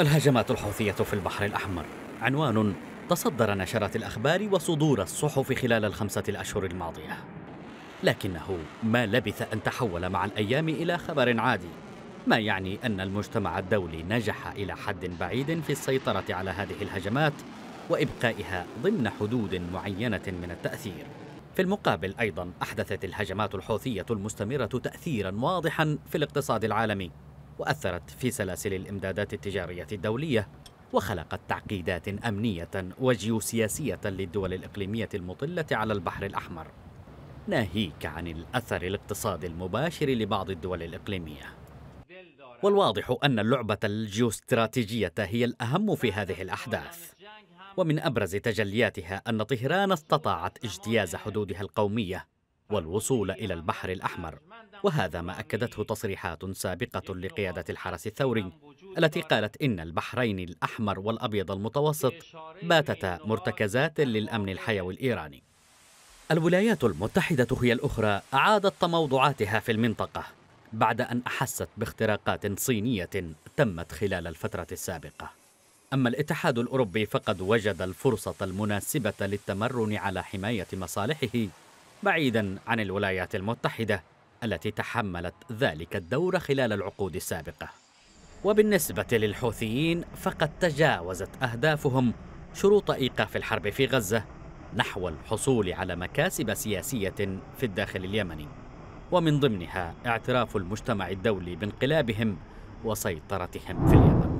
الهجمات الحوثية في البحر الأحمر. عنوان تصدر نشرات الأخبار وصدور الصحف خلال الخمسة الأشهر الماضية. لكنه ما لبث أن تحول مع الأيام إلى خبر عادي ما يعني أن المجتمع الدولي نجح إلى حد بعيد في السيطرة على هذه الهجمات وإبقائها ضمن حدود معينة من التأثير. في المقابل أيضا أحدثت الهجمات الحوثية المستمرة تأثيرا واضحا في الاقتصاد العالمي. وأثرت في سلاسل الإمدادات التجارية الدولية وخلقت تعقيدات أمنية وجيوسياسية للدول الإقليمية المطلة على البحر الأحمر ناهيك عن الأثر الاقتصادي المباشر لبعض الدول الإقليمية. والواضح أن اللعبة الجيوستراتيجية هي الأهم في هذه الأحداث. ومن أبرز تجلياتها أن طهران استطاعت اجتياز حدودها القومية والوصول إلى البحر الأحمر. وهذا ما أكدته تصريحات سابقة لقيادة الحرس الثوري التي قالت إن البحرين الأحمر والأبيض المتوسط باتتا مرتكزات للأمن الحيوي الإيراني. الولايات المتحدة هي الأخرى أعادت تموضعاتها في المنطقة بعد أن أحست باختراقات صينية تمت خلال الفترة السابقة. أما الاتحاد الأوروبي فقد وجد الفرصة المناسبة للتمرن على حماية مصالحه بعيدا عن الولايات المتحدة التي تحملت ذلك الدور خلال العقود السابقة. وبالنسبة للحوثيين فقد تجاوزت أهدافهم شروط إيقاف الحرب في غزة نحو الحصول على مكاسب سياسية في الداخل اليمني. ومن ضمنها اعتراف المجتمع الدولي بانقلابهم وسيطرتهم في اليمن.